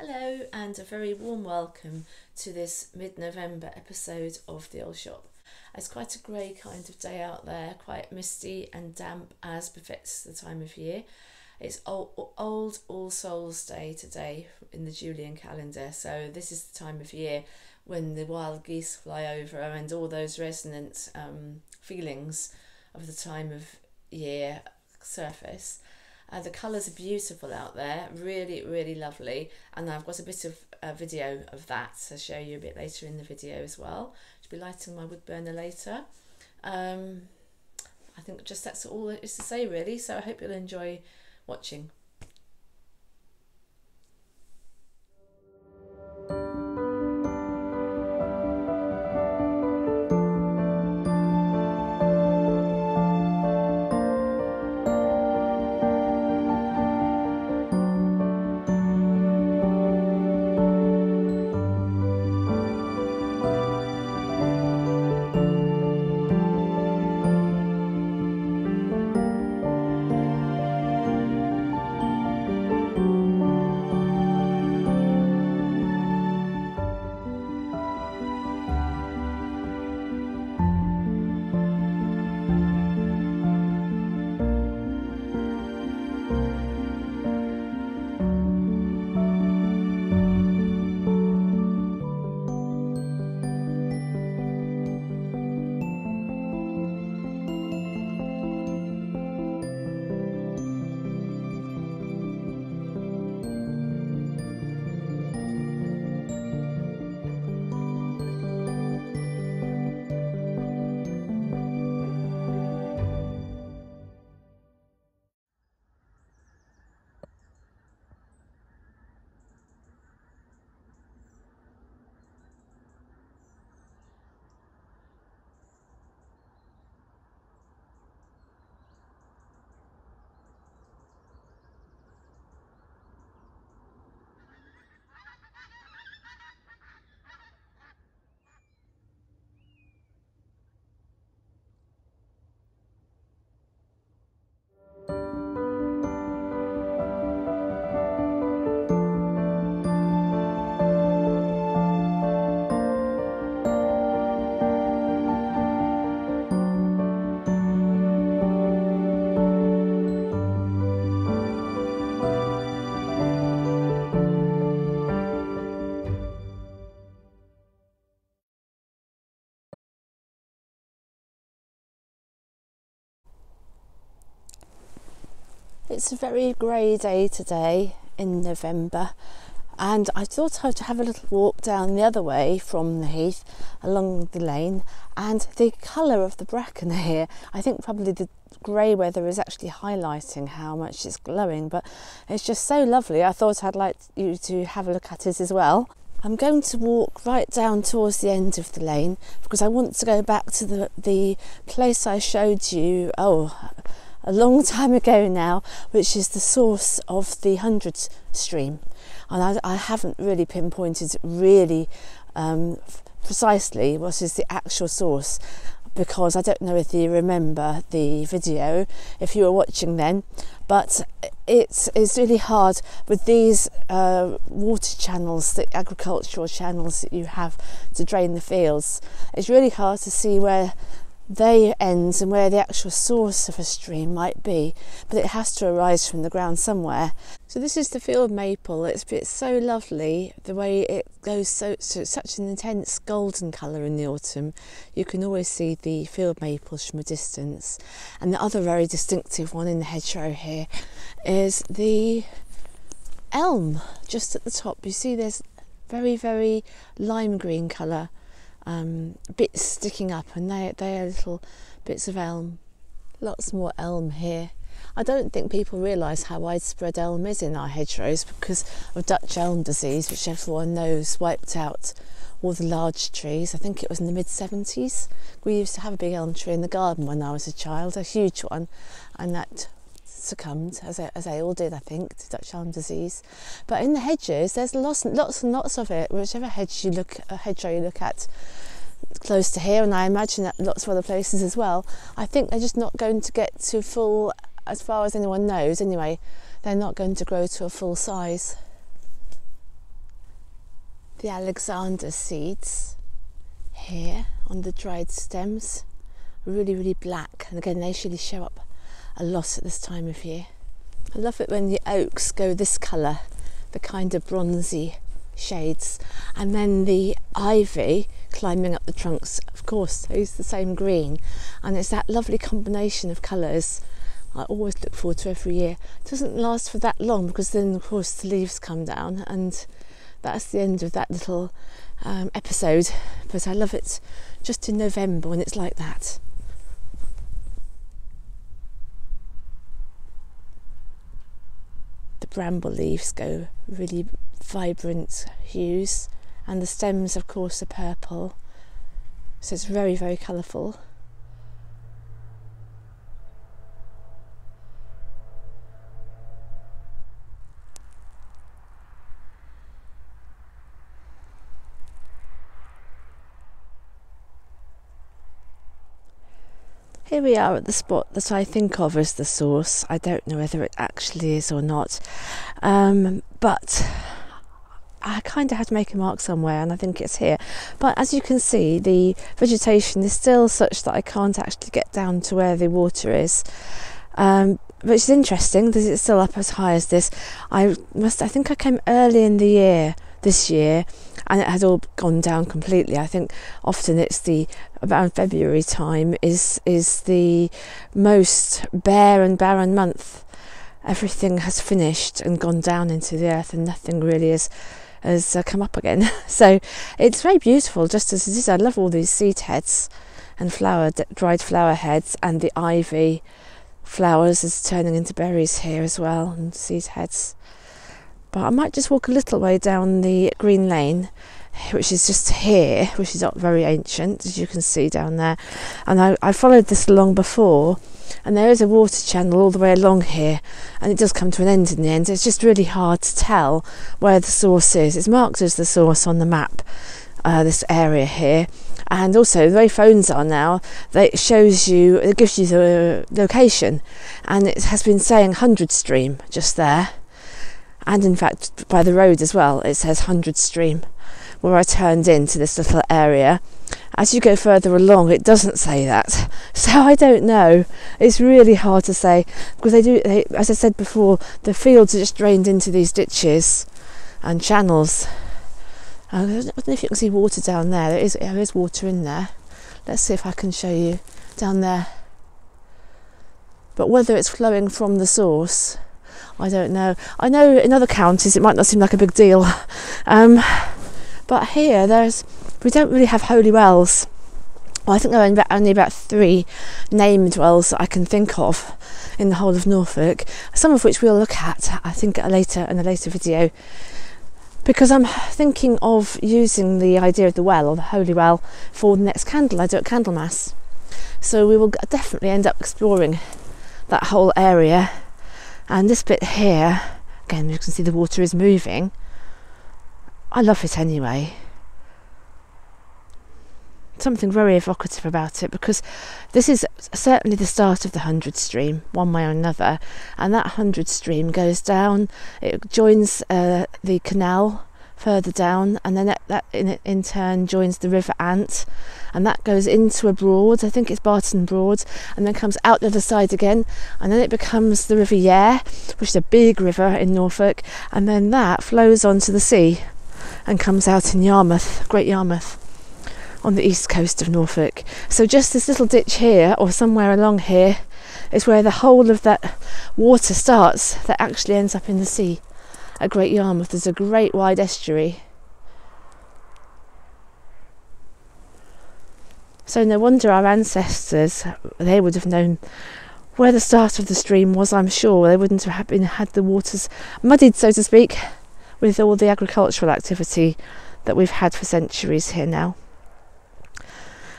Hello, and a very warm welcome to this mid November episode of The Old Shop. It's quite a grey kind of day out there, quite misty and damp as befits the time of year. It's old, All Souls Day today in the Julian calendar, so this is the time of year when the wild geese fly over and all those resonant um, feelings of the time of year surface. Uh, the colours are beautiful out there, really, really lovely. And I've got a bit of a video of that to show you a bit later in the video as well. I'll be lighting my wood burner later. Um, I think just that's all there is to say really. So I hope you'll enjoy watching. It's a very grey day today in November, and I thought I'd have a little walk down the other way from the heath along the lane. And the colour of the bracken here, I think probably the grey weather is actually highlighting how much it's glowing, but it's just so lovely. I thought I'd like you to have a look at it as well. I'm going to walk right down towards the end of the lane because I want to go back to the, the place I showed you. Oh, a long time ago now, which is the source of the hundred stream. And I, I haven't really pinpointed really um, precisely what is the actual source because I don't know if you remember the video if you were watching then, but it's, it's really hard with these uh, water channels, the agricultural channels that you have to drain the fields. It's really hard to see where they ends and where the actual source of a stream might be, but it has to arise from the ground somewhere. So this is the field maple. It's, it's so lovely the way it goes so, so such an intense golden colour in the autumn. You can always see the field maples from a distance. And the other very distinctive one in the hedgerow here is the elm just at the top. You see there's very very lime green colour um, bits sticking up, and they, they are little bits of elm. Lots more elm here. I don't think people realise how widespread elm is in our hedgerows because of Dutch elm disease, which everyone knows wiped out all the large trees. I think it was in the mid 70s. We used to have a big elm tree in the garden when I was a child, a huge one, and that succumbed, as, as they all did, I think, to Dutch elm disease. But in the hedges, there's lots and lots and lots of it. Whichever hedge you look, a hedgerow you look at, close to here, and I imagine that lots of other places as well. I think they're just not going to get to full, as far as anyone knows. Anyway, they're not going to grow to a full size. the Alexander seeds here on the dried stems. Really, really black, and again, they usually show up a lot at this time of year. I love it when the oaks go this colour, the kind of bronzy shades, and then the ivy climbing up the trunks, of course, is the same green, and it's that lovely combination of colours. I always look forward to every year. It doesn't last for that long because then, of course, the leaves come down, and that's the end of that little um, episode. But I love it just in November when it's like that. Bramble leaves go really vibrant hues, and the stems, of course, are purple, so it's very, very colourful. Here we are at the spot that I think of as the source. I don't know whether it actually is or not, um, but I kind of had to make a mark somewhere, and I think it's here. But as you can see, the vegetation is still such that I can't actually get down to where the water is. Um, which is interesting because it's still up as high as this. I must, I think I came early in the year this year and it had all gone down completely. I think often it's the around February time is is the most bare and barren month. Everything has finished and gone down into the earth, and nothing really is has uh, come up again. so it's very beautiful, just as it is. I love all these seed heads and flower dried flower heads, and the ivy flowers is turning into berries here as well, and seed heads. But I might just walk a little way down the green lane, which is just here, which is not very ancient, as you can see down there. And I, I followed this along before, and there is a water channel all the way along here, and it does come to an end in the end. It's just really hard to tell where the source is. It's marked as the source on the map, uh, this area here. And also, the way phones are now, it shows you, it gives you the location, and it has been saying 100 stream just there and in fact by the road as well it says 100 stream where I turned into this little area. As you go further along it doesn't say that. So I don't know. It's really hard to say because they do they, as I said before the fields are just drained into these ditches and channels. I don't know if you can see water down there. There is, there is water in there. Let's see if I can show you down there. But whether it's flowing from the source I don't know. I know in other counties it might not seem like a big deal, um, but here there's we don't really have holy wells. Well, I think there are only about three named wells that I can think of in the whole of Norfolk. Some of which we'll look at, I think, later in a later video, because I'm thinking of using the idea of the well or the holy well for the next candle I do at Candlemas. So we will definitely end up exploring that whole area and this bit here, again, you can see the water is moving. I love it anyway. Something very evocative about it because this is certainly the start of the hundred stream, one way or another, and that hundred stream goes down. It joins uh, the canal further down, and then that, that in, in turn joins the River Ant, and that goes into a broad. I think it's Barton Broad, and then comes out the other side again, and then it becomes the River Yare, which is a big river in Norfolk, and then that flows onto the sea and comes out in Yarmouth, Great Yarmouth. On the east coast of Norfolk. So, just this little ditch here, or somewhere along here, is where the whole of that water starts that actually ends up in the sea at Great Yarmouth. There's a great wide estuary. So no wonder our ancestors they would have known where the start of the stream was. I'm sure they wouldn't have been had the waters muddied, so to speak, with all the agricultural activity that we've had for centuries here now.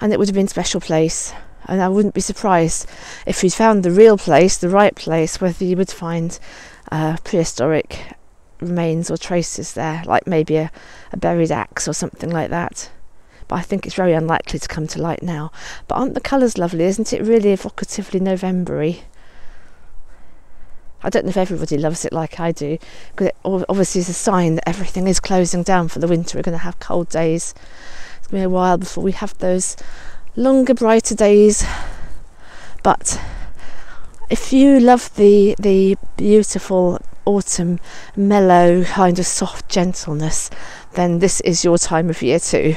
And it would have been a special place. And I wouldn't be surprised if you'd found the real place, the right place, whether you would find uh, prehistoric remains or traces there, like maybe a, a buried axe or something like that. But I think it's very unlikely to come to light now. But aren't the colours lovely? Isn't it really evocatively Novembery? I don't know if everybody loves it like I do, because it obviously is a sign that everything is closing down for the winter. We're going to have cold days. It's going to be a while before we have those longer, brighter days. But if you love the the beautiful autumn, mellow, kind of soft gentleness, then this is your time of year too.